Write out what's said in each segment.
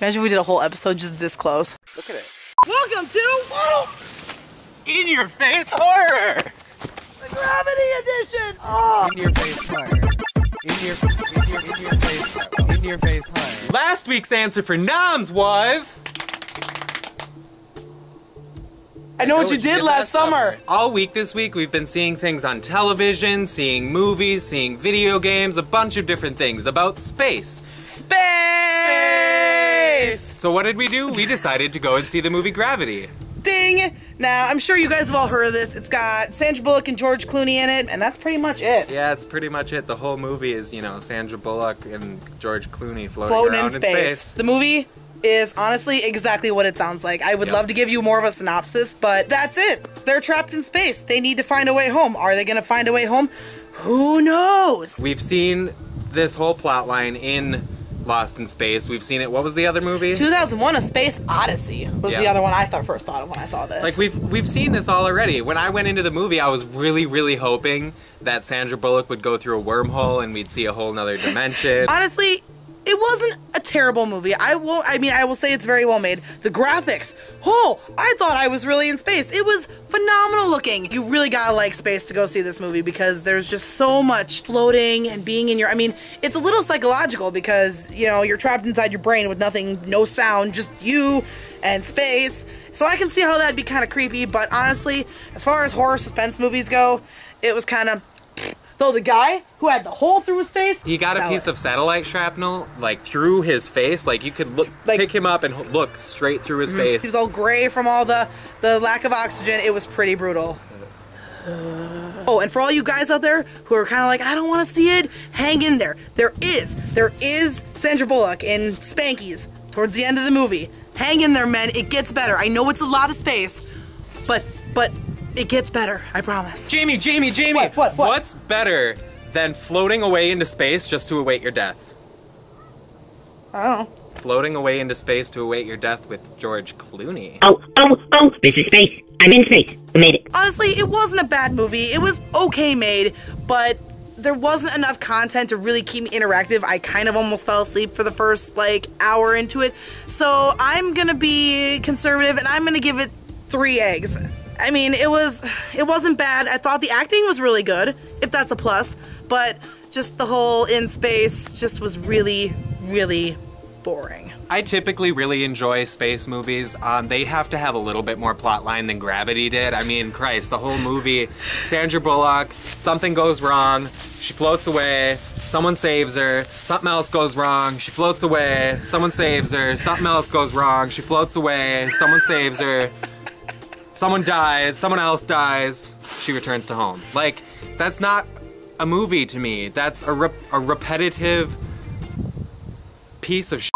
Imagine if we did a whole episode just this close. Look at it. Welcome to whoa, oh! In your face horror! the Gravity Edition. Oh, In your face horror. In your in your in your face in your face horror. Last week's answer for noms was. I know what you did last summer. All week this week, we've been seeing things on television, seeing movies, seeing video games, a bunch of different things about space. Space. So, what did we do? We decided to go and see the movie Gravity. Ding. Now I'm sure you guys have all heard of this. It's got Sandra Bullock and George Clooney in it, and that's pretty much it. Yeah, it's pretty much it. The whole movie is, you know, Sandra Bullock and George Clooney floating, Floating around in space. The movie is honestly exactly what it sounds like. I would Yep. love to give you more of a synopsis, but that's it. They're trapped in space. They need to find a way home. Are they going to find a way home? Who knows? We've seen this whole plot line in Lost in Space. We've seen it. What was the other movie? 2001: A Space Odyssey was the other one I thought first thought of when I saw this. Like we've we've seen this all already. When I went into the movie, I was really really hoping that Sandra Bullock would go through a wormhole and we'd see a whole nother dimension. honestly, it wasn't terrible movie. I will. I mean, I will say it's very well made. The graphics. Oh, I thought I was really in space. It was phenomenal looking. You really gotta like space to go see this movie because there's just so much floating and being in your. I mean, it's a little psychological because you know you're trapped inside your brain with nothing, no sound, just you and space. So I can see how that'd be kind of creepy. But honestly, as far as horror suspense movies go, it was kind of. Though the guy who had the hole through his face, He got a piece of satellite shrapnel like through his face. Like you could look, Like- pick him up and look straight through his mm, face. He was all gray from all the the lack of oxygen. It was pretty brutal. Oh, and for all you guys out there who are kind of like, I don't want to see it, hang in there. There is, there is Sandra Bullock in Spankies towards the end of the movie. Hang in there, men. It gets better. I know it's a lot of space, but but it gets better. I promise. Jamie, Jamie, Jamie. What, what, what? What's better than floating away into space just to await your death? Oh, Floating away into space to await your death with George Clooney. Oh, oh, oh, this is space. I'm in space. I made it. honestly, it wasn't a bad movie. It was okay made, but there wasn't enough content to really keep me interactive. I kind of almost fell asleep for the first like hour into it. So I'm gonna be conservative and I'm gonna give it three eggs. I mean, it was it wasn't bad. I thought the acting was really good, if that's a plus, but just the whole in space just was really, really boring. I typically really enjoy space movies. Um, they have to have a little bit more plot line than Gravity did. I mean, Christ, the whole movie, Sandra Bullock, something goes wrong, she floats away, someone saves her, something else goes wrong, she floats away, someone saves her, something else goes wrong, she floats away, someone saves her, someone dies, someone else dies, she returns to home. Like, that's not a movie to me. That's a, rep- a repetitive piece of shit.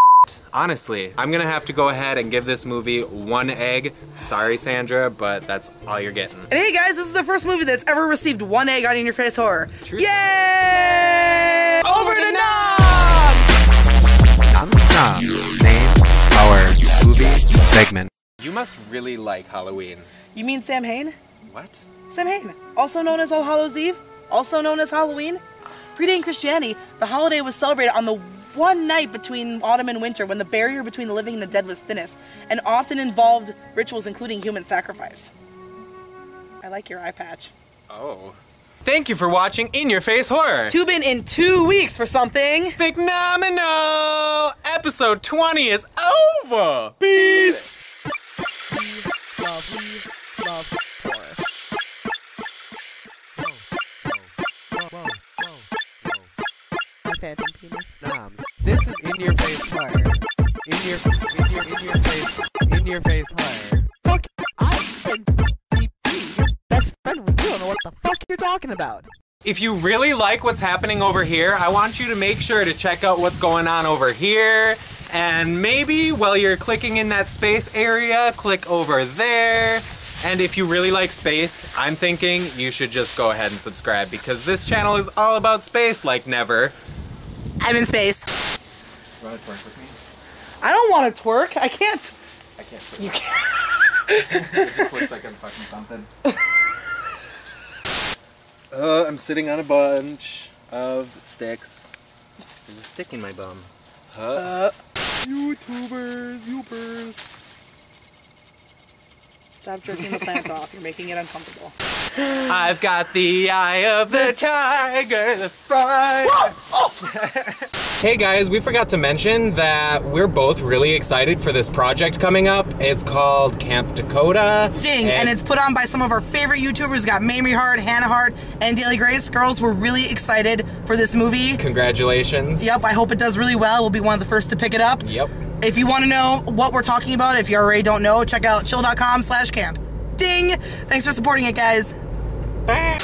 Honestly, I'm gonna have to go ahead and give this movie one egg. Sorry, Sandra, but that's all you're getting. And hey guys, this is the first movie that's ever received one egg on In Your Face Horror. True. Yay! Over to Nom! Nom nom. Name our movie segment. You must really like Halloween. You mean Samhain? What? Samhain, also known as All Hallows Eve, also known as Halloween. Predating Christianity, the holiday was celebrated on the one night between autumn and winter when the barrier between the living and the dead was thinnest, and often involved rituals including human sacrifice. I like your eye patch. Oh. Thank you for watching In Your Face Horror. Tune in in two weeks for something. Phenomenal! Episode 20 is over! Peace! Love, we love horror. Whoa, whoa, whoa, whoa. My phantom penis. Noms. This is in your face horror. In your, in your, in your face, in your face horror. Fuck, I'm in your best friend. You don't know what the fuck you're talking about. If you really like what's happening over here, I want you to make sure to check out what's going on over here. And maybe while you're clicking in that space area, click over there. And if you really like space, I'm thinking you should just go ahead and subscribe because this channel is all about space like never. I'm in space. You want to twerk with I don't want to twerk. I can't. me? I can't. twerk. You can't. It just looks like I'm fucking something. Uh, I'm sitting on a bunch of sticks. There's a stick in my bum. Huh? Uh, YouTubers, YouTubers. Stop jerking the plants off. You're making it uncomfortable. I've got the eye of the tiger, the fire. Oh! hey guys, we forgot to mention that we're both really excited for this project coming up. It's called Camp Takota. Ding! And, it's put on by some of our favorite YouTubers. We got Mamrie Hart, Hannah Hart, and Daily Grace. Girls, we're really excited for this movie. Congratulations. Yep, I hope it does really well. We'll be one of the first to pick it up. Yep. If you want to know what we're talking about, if you already don't know, check out chill.com slash camp. Ding! Thanks for supporting it, guys. Bye.